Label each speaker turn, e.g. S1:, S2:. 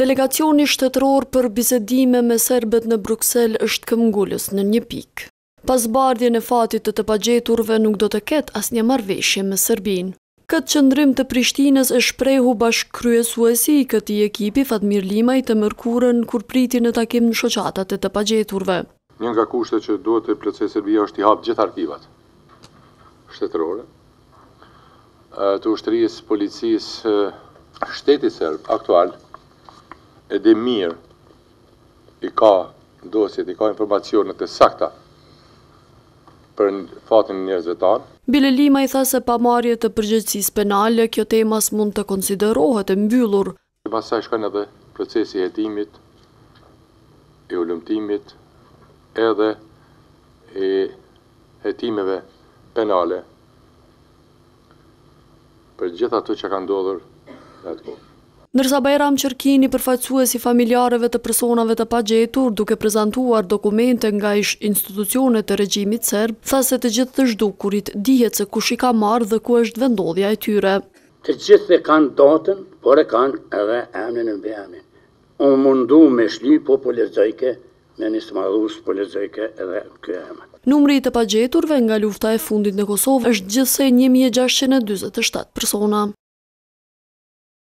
S1: Delegacioni shtetëror për bisedime me serbët në Bruksel është këmbëngulës në një pikë. Pa zbardhjen e fatit të të pagjeturve nuk do të ketë asnjë marrëveshje me Serbinë. Këtë qëndrim të Prishtinës e shprehu bashkëkryesuesi i këtij ekipi, Fatmir Limaj të mërkurën kur priti në takim shoqatat e të pagjeturve.
S2: Një nga kushtet që duhet të plotësojë Serbia është i hap gjithë arkivat shtetërore të ushtrisë, policisë. Shteti serb aktual e din mirë, i ka dosjet, i ka informacionet e sakta për fatin e njerëzve tanë.
S1: Bile Limaj tha se pa marrje të përgjegjësisë penale, kjo tema s'mund të konsiderohet e mbyllur,
S2: E pas saj shkon edhe procesi i hetimit, i hulumtimit edhe i hetimeve penale për gjithë ato që ka ndodhur në atë kohë.
S1: Ndërsa Bajram Qerkini përfaqësues i familjarëve të personave të pagjetur duke prezantuar dokumente nga ish institucionet e regjimit serb tha se të gjithë të zhdukurit dihet se kush i ka marrë dhe ku është vendndodhja e tyre.
S3: Të gjithë e kanë datën, por e kanë edhe emnin e mbiemnin. U mundu me shly po po lexojke në një smarrus po lexojke edhe ky emër.
S1: Numri i të pagjeturve nga lufta e fundit në Kosovë është gjithsej një mijë e gjashtëqind e dyzet e shtatë persona.